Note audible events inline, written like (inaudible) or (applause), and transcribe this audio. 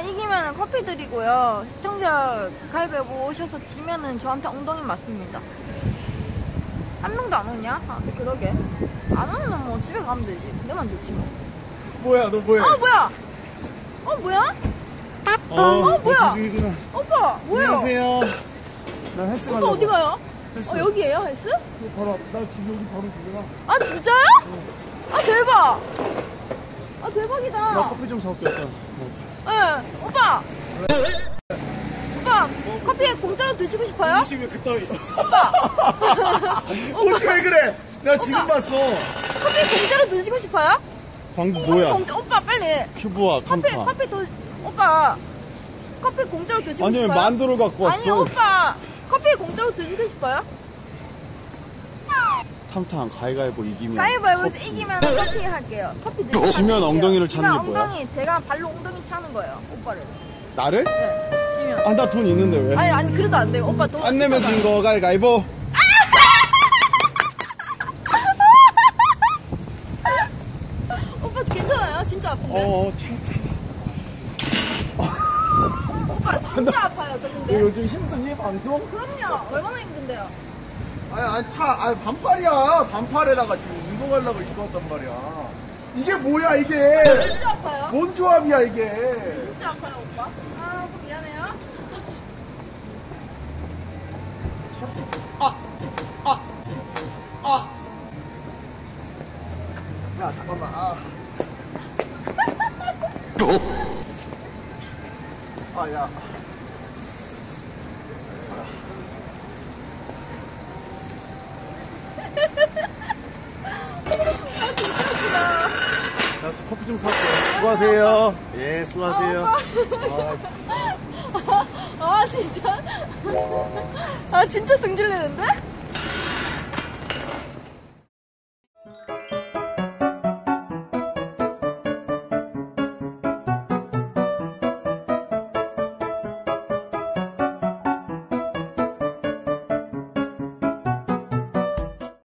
이기면은 커피 드리고요. 시청자 가위바위보 오셔서 지면은 저한테 엉덩이 맞습니다. 한 명도 안 오냐? 아, 그러게. 안 오면 뭐 집에 가면 되지. 내만 좋지 뭐. 뭐야, 너 뭐야? 어, 뭐야? 어, 뭐야? 어, 뭐야? 중이구나. 오빠, 뭐예요? 안녕하세요. 나 헬스 오빠 가려고. 어디 가요? 헬스. 어, 여기에요, 헬스? 여기 바로 앞, 나 지금 여기 바로 뒤구나. 아, 진짜요? 아, 대박! 아, 대박이다. 나 커피 좀 사올게, 일단. 어. 예, 오빠! 오빠, 커피 공짜로 드시고 싶어요? 옷이 왜 그따위. 오빠! (laughs) 옷이 왜 그래? 내가 지금 오빠. 봤어. 커피 공짜로 드시고 싶어요? 광고 뭐야? 공짜, 오빠, 빨리. 큐브와 커피, 탐탐. 커피 더, 오빠. 커피 공짜로 드시고 아니, 왜 싶어요? 만두를 갖고 왔어? 아니, 오빠. 커피 공짜로 드시고 싶어요? 탐탐, 가위가위보 이기면. 가위바위보에서 커피. 이기면 커피 할게요. 커피 드시고 지면. 엉덩이를 차는 지면 게 뭐야? 엉덩이, 제가 발로 엉덩이 차는 거예요, 오빠를. 나를? 네, 지면. 아, 나 돈 있는데 왜? 아니, 아니, 그래도 안 돼요. 오빠 돈. 안 내면 진 거 가위가위보. (laughs) 오빠 괜찮아요? 진짜 아픈데? 어, 참, 참. 오빠 진짜 아파요, 저너 근데. 요즘 힘드니, 방송? 그럼요. 얼마나 힘든데요? 아니, 아니, 차, 아니, 반팔이야. 반팔에다가 지금 운동하려고 입고 왔단 말이야. 이게 뭐야, 이게. 진짜 아파요? 뭔 조합이야, 이게. 진짜 아파요, 오빠. 아, 오빠 미안해요. 야, 잠깐만. 아. 아, 야. 아, 진짜 웃기다. 나 커피 좀 사올게. 수고하세요. 예, 수고하세요. 아, 아, 진짜. 아, 진짜 승질 내는데?